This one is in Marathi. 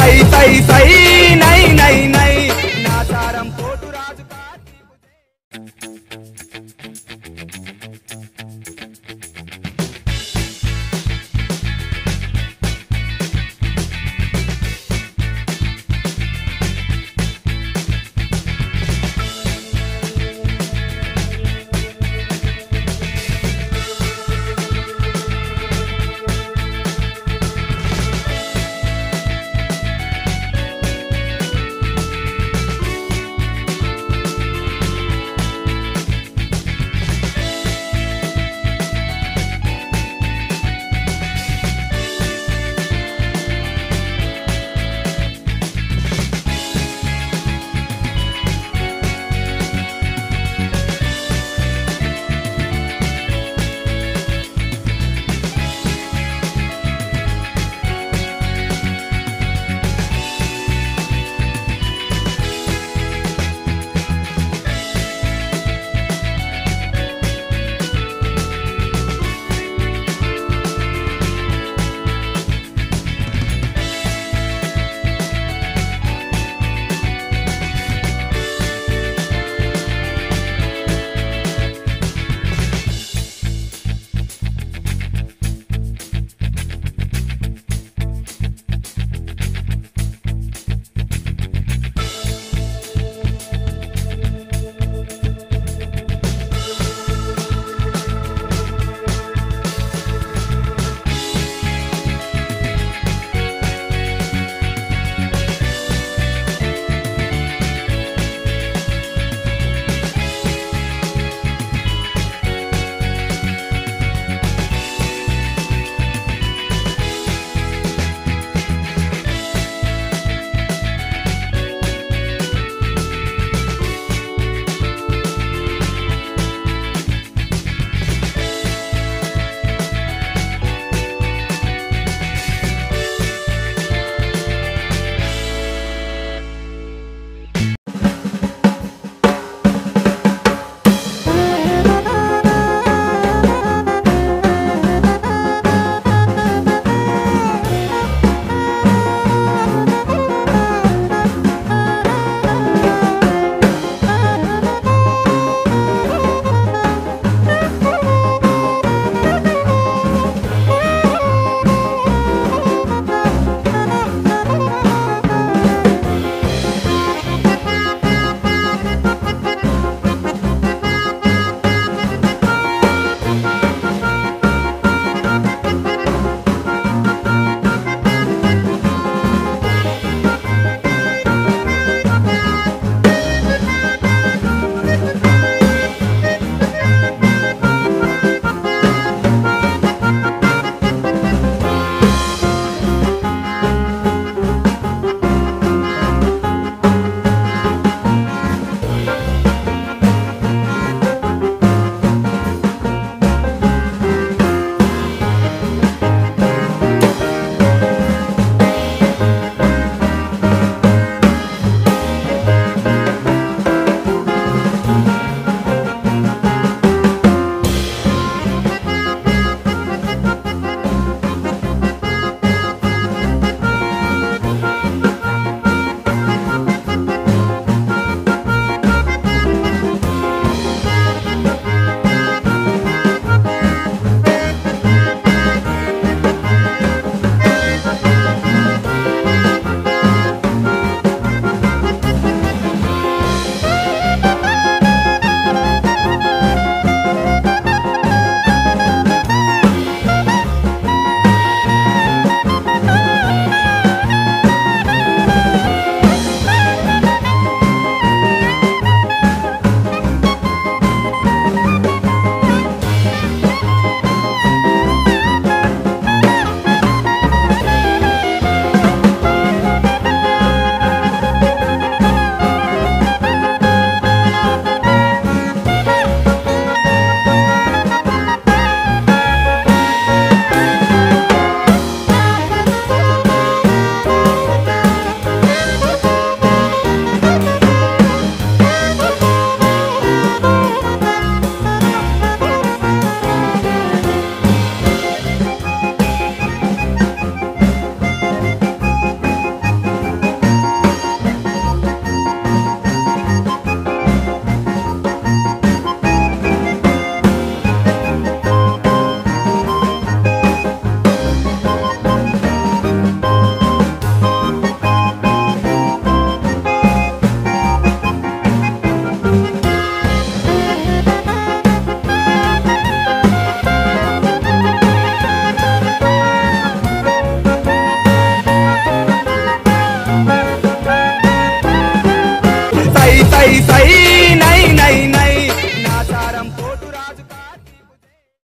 ताई ताई ताई.